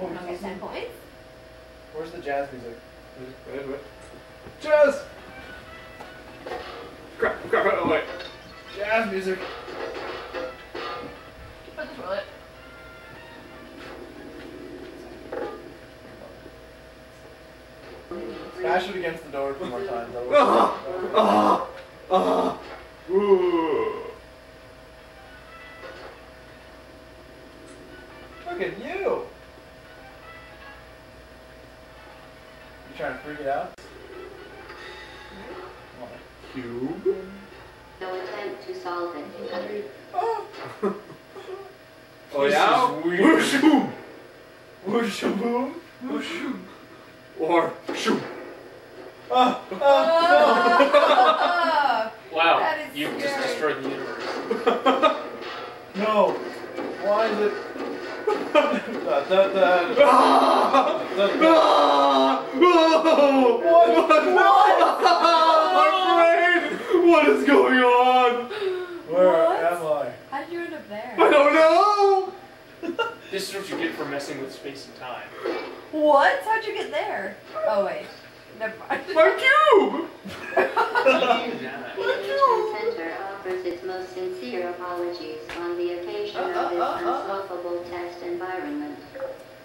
Oh, I'll get 10 points. Where's the jazz music? Wait, wait. Jazz! Crap, crap, oh wait. Jazz music. Put the toilet. Smash it against the door two more times. That Ah! Ah! Ah! Ooh. What, a cube? No attempt to solve it. oh, this yeah? Whooshoo! Whoosha boom! Whoosha. Or shoo! Ah, ah, ah. wow, you've just destroyed the universe. no! Why is it... Ah! Ah! Oh! What? My! What is going on? Where What? am I? How did you end up there? I don't know! This is what you get for messing with space and time. What? How'd you get there? Oh, wait. Never mind. My cube! Sincere apologies on the occasion uh, of this uh, uh, unsolvable test environment.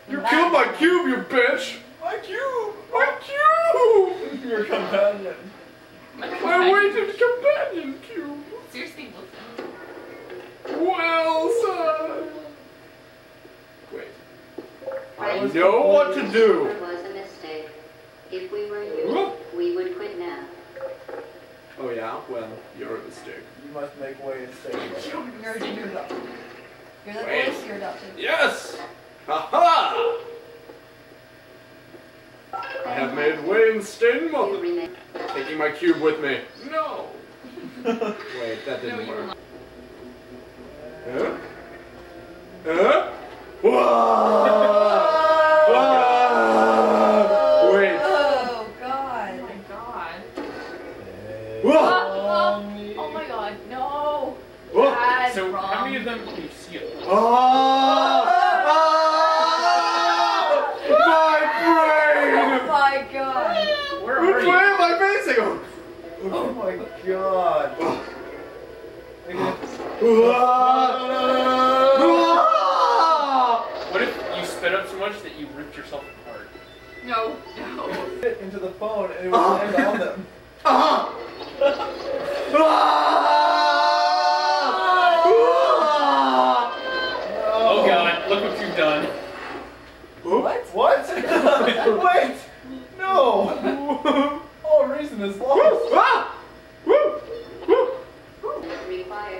You killed my cube, you bitch! My cube! My cube! Your companion. My weighted companion cube! Seriously, Wilson. Well, son! Wait. I know what to It do! You're a mistake. You must make way and stay away. You're, you're adopted. You're the Wait. voice, you're adopted. Yes! Ha-ha! I have made Wayne Stain You Muppet. Taking my cube with me. No! Wait, that didn't No, work. Huh? Huh? Whoa! You see? at once? Ah! Ah! Oh My my God. Where are Which you? way am I facing? Oh my god. Look at Ah! What if you sped up so much that you ripped yourself apart? No, no. it into the phone and it would land on them. Ah! Ah! What? What? Wait! No! All reason is lost. Ah! Woo! Woo!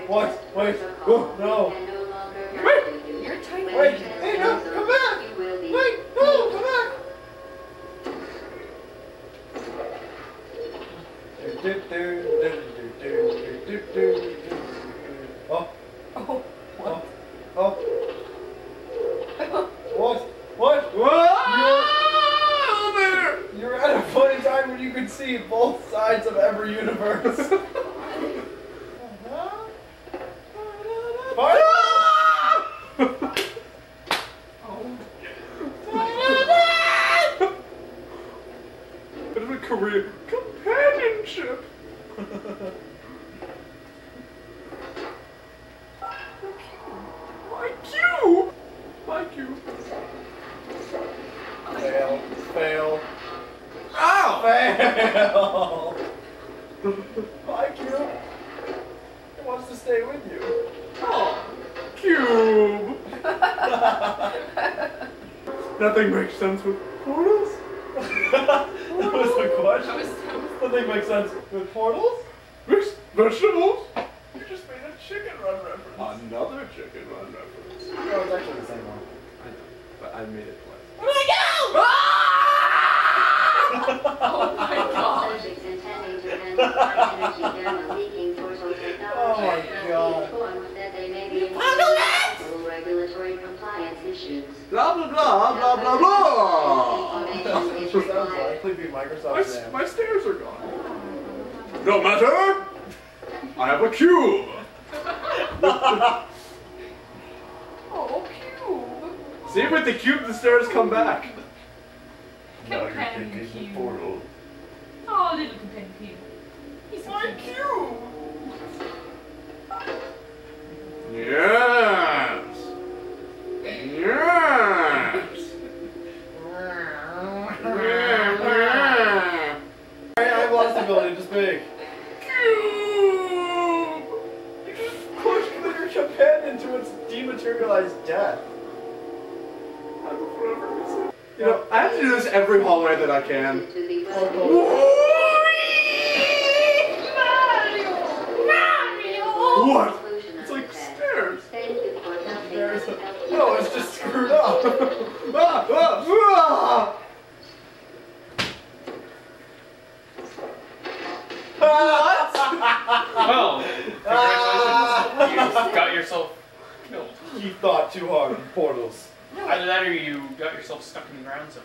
What? Wait. protocol No. can no longer Wait. you. You're tiny. Wait, hey, no, come back. You will be. Wait, no, come back! Do, do, do, do, do, do, do, do, do. Oh, Oh, oh, oh. What? What? Ah! There! You're at a point in time when you can see both sides of every universe. Bit a career companionship. My cube! My cube. Fail. Fail. Ow! Fail. Hi, Cube. It wants to stay with you. Oh, cube. Nothing makes sense with portals. that was the question. was so. Nothing makes sense with portals. Mixed vegetables. You just made a chicken run reference. Another chicken run reference. No, it's actually the same one. I know, but I made it twice. Oh regulatory compliance issues. Blah blah blah blah blah blah. Information is Sounds required. likely be My, Microsoft s- my stairs are gone. No matter. I have a cube. oh, cube. See, with the cube, the stairs come back. Now Companion cube. portal. Oh, little companion cube. You know, I have to do this every hallway that I can. What? It's like stairs. Thank you for helping There's us a- help No, it's just screwed up. Ah, ah, ah. Well, congratulations. you got yourself killed. you thought too hard in portals. Either that or you got yourself stuck in the ground zone.